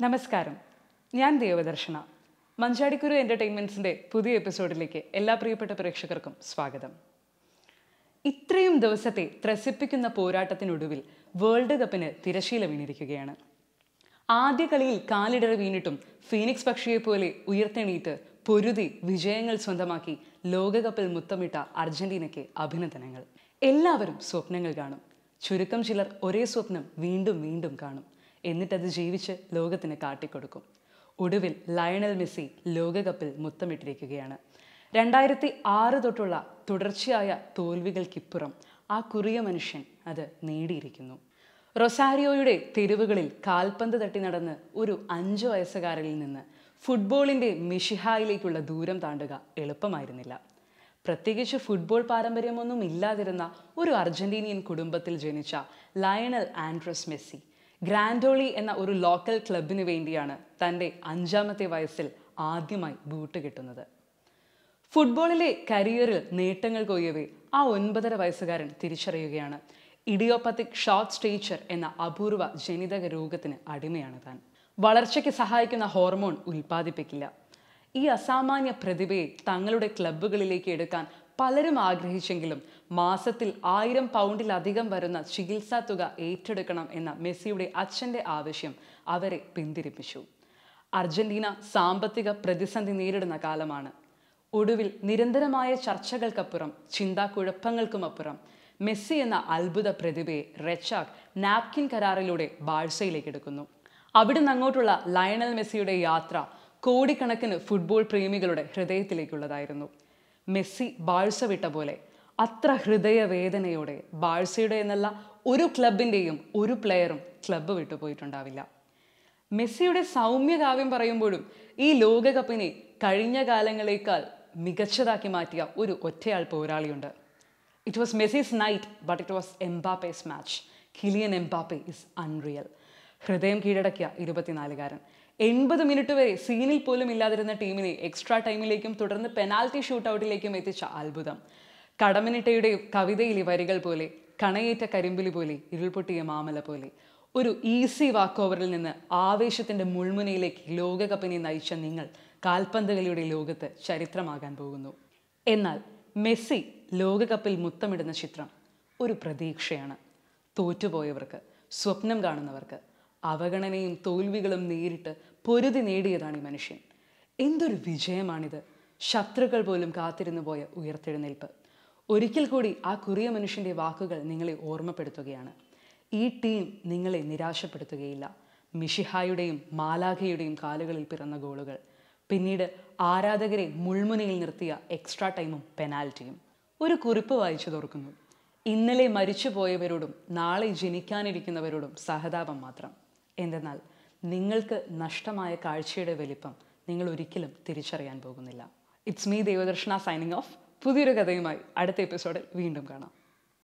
നമസ്കാരം. ഞാൻ ദേവദർശന. മഞ്ചാടിക്കുരു എന്റർടൈൻമെന്റ്സിന്റെ പുതിയ എപ്പിസോഡിലേക്ക് എല്ലാ പ്രിയപ്പെട്ട പ്രേക്ഷകർക്കും സ്വാഗതം. ഇത്രയും ദിവസത്തെ ത്രസിപ്പിക്കുന്ന പോരാട്ടത്തിനൊടുവിൽ വേൾഡ് കപ്പിന് തിരശീല വീണിരിക്കുകയാണ്. ആദ്യ കളിയിൽ കാലിടറി വീണിട്ടും ഫീനിക്സ് പക്ഷിയെ പോലെ ഉയർത്തെണീറ്റ് പൊരുതി വിജയങ്ങൾ സ്വന്തമാക്കി ലോകകപ്പിൽ മുത്തമിട്ട അർജന്റീനയ്ക്ക് അഭിനന്ദനങ്ങൾ. എല്ലാവരും സ്വപ്നങ്ങൾ കാണും. ചുരുക്കം ചിലർ ഒരേ സ്വപ്നം വീണ്ടും വീണ്ടും കാണും. എന്നിട്ടത് ജീവിച്ച് ലോകത്തിന് കാട്ടിക്കൊടുക്കും. ഒടുവിൽ ലയണൽ മെസ്സി ലോകകപ്പിൽ മുത്തമിട്ടിരിക്കുകയാണ്. രണ്ടായിരത്തി ആറ് തൊട്ടുള്ള തുടർച്ചയായ തോൽവികൾക്കിപ്പുറം ആ കുറിയ മനുഷ്യൻ അത് നേടിയിരിക്കുന്നു. റൊസാരിയോയുടെ തെരുവുകളിൽ കാൽപന്ത് തട്ടി നടന്ന് ഒരു അഞ്ചു വയസ്സുകാരിൽ നിന്ന് ഫുട്ബോളിന്റെ മിഷിഹായിലേക്കുള്ള ദൂരം താണ്ടുക എളുപ്പമായിരുന്നില്ല. പ്രത്യേകിച്ച് ഫുട്ബോൾ പാരമ്പര്യമൊന്നും ഇല്ലാതിരുന്ന ഒരു അർജന്റീനിയൻ കുടുംബത്തിൽ ജനിച്ച ലയണൽ ആൻഡ്രസ് മെസ്സി ഗ്രാൻഡോളി എന്ന ഒരു ലോക്കൽ ക്ലബിന് വേണ്ടിയാണ് തന്റെ അഞ്ചാമത്തെ വയസ്സിൽ ആദ്യമായി ബൂട്ട് കിട്ടുന്നത്. ഫുട്ബോളിലെ കരിയറിൽ നേട്ടങ്ങൾ കൊയ്യവേ ആ ഒൻപതര വയസ്സുകാരൻ തിരിച്ചറിയുകയാണ്. ഇഡിയോപ്പത്തിക് ഷോർട്ട് സ്റ്റേച്ചർ എന്ന അപൂർവ ജനിതക രോഗത്തിന് അടിമയാണ് താൻ. വളർച്ചയ്ക്ക് സഹായിക്കുന്ന ഹോർമോൺ ഉൽപ്പാദിപ്പിക്കില്ല. ഈ അസാമാന്യ പ്രതിഭയെ തങ്ങളുടെ ക്ലബ്ബുകളിലേക്ക് എടുക്കാൻ പലരും ആഗ്രഹിച്ചെങ്കിലും മാസത്തിൽ ആയിരം പൗണ്ടിലധികം വരുന്ന ചികിത്സാ തുക ഏറ്റെടുക്കണം എന്ന മെസ്സിയുടെ അച്ഛന്റെ ആവശ്യം അവരെ പിന്തിരിപ്പിച്ചു. അർജന്റീന സാമ്പത്തിക പ്രതിസന്ധി നേരിടുന്ന കാലമാണ്. ഒടുവിൽ നിരന്തരമായ ചർച്ചകൾക്കപ്പുറം ചിന്താക്കുഴപ്പങ്ങൾക്കുമപ്പുറം മെസ്സി എന്ന അത്ഭുത പ്രതിഭയെ റെച്ചാക് നാപ്കിൻ കരാറിലൂടെ ബാഴ്സയിലേക്ക് എടുക്കുന്നു. അവിടെ നിന്നങ്ങോട്ടുള്ള ലയണൽ മെസ്സിയുടെ യാത്ര കോടിക്കണക്കിന് ഫുട്ബോൾ പ്രേമികളുടെ ഹൃദയത്തിലേക്കുള്ളതായിരുന്നു. മെസ്സി ബാഴ്സ വിട്ട പോലെ അത്ര ഹൃദയവേദനയോടെ ബാഴ്സയുടെ എന്നുള്ള ഒരു ക്ലബിന്റെയും ഒരു പ്ലെയറും ക്ലബ്ബ് വിട്ടുപോയിട്ടുണ്ടാവില്ല മെസ്സിയുടെ സൗമ്യകാവ്യം പറയുമ്പോഴും ഈ ലോകകപ്പിനെ കഴിഞ്ഞ കാലങ്ങളേക്കാൾ മികച്ചതാക്കി മാറ്റിയ ഒരു ഒറ്റയാൾ പോരാളിയുണ്ട്. It was Messi's night but it was Mbappe's match Kylian Mbappe is unreal ഹൃദയം കീഴടക്കിയ ഇരുപത്തിനാലുകാരൻ. എൺപത് മിനിറ്റ് വരെ സീനിൽ പോലും ഇല്ലാതിരുന്ന ടീമിനെ എക്സ്ട്രാ ടൈമിലേക്കും തുടർന്ന് പെനാൽറ്റി ഷൂട്ടൗട്ടിലേക്കും എത്തിച്ച അത്ഭുതം. കടമനിട്ടയുടെ കവിതയിലെ വരികൾ പോലെ കണയേറ്റ കരിമ്പിലി പോലെ ഇരുൾപൊട്ടിയ മാമല പോലെ. ഒരു ഈസി വാക്ക് ഓവറിൽ നിന്ന് ആവേശത്തിന്റെ മുൾമുനയിലേക്ക് ലോകകപ്പിനെ നയിച്ച നിങ്ങൾ കാൽപന്തുകളിയുടെ ലോകത്ത് ചരിത്രമാകാൻ പോകുന്നു. എന്നാൽ മെസ്സി ലോകകപ്പിൽ മുത്തമിടുന്ന ചിത്രം ഒരു പ്രതീക്ഷയാണ്. തോറ്റുപോയവർക്ക് സ്വപ്നം കാണുന്നവർക്ക് അവഗണനയും തോൽവികളും നേരിട്ട് പൊരുതി നേടിയതാണ് ഈ മനുഷ്യൻ. എന്തൊരു വിജയമാണിത്. ശത്രുക്കൾ പോലും കാത്തിരുന്നു പോയ ഉയർത്തെഴുന്നേൽപ്പ്. ഒരിക്കൽ കൂടി ആ കുറിയ മനുഷ്യന്റെ വാക്കുകൾ നിങ്ങളെ ഓർമ്മപ്പെടുത്തുകയാണ്. ഈ ടീം നിങ്ങളെ നിരാശപ്പെടുത്തുകയില്ല. മിഷിഹായുടെയും മാലാഖയുടെയും കാലുകളിൽ പിറന്ന ഗോളുകൾ. പിന്നീട് ആരാധകരെ മുൾമുനയിൽ നിർത്തിയ എക്സ്ട്രാ ടൈമും പെനാൽറ്റിയും ഒരു കുറിപ്പ് വായിച്ചു തുറക്കുന്നു ഇന്നലെ മരിച്ചു പോയവരോടും നാളെ ജനിക്കാനിരിക്കുന്നവരോടും സഹതാപം മാത്രം. എന്തെന്നാൽ നിങ്ങൾക്ക് നഷ്ടമായ കാഴ്ചയുടെ വലിപ്പം നിങ്ങൾ ഒരിക്കലും തിരിച്ചറിയാൻ പോകുന്നില്ല. It's me Devadarshana signing off പുതിയൊരു കഥയുമായി അടുത്ത എപ്പിസോഡിൽ വീണ്ടും കാണാം.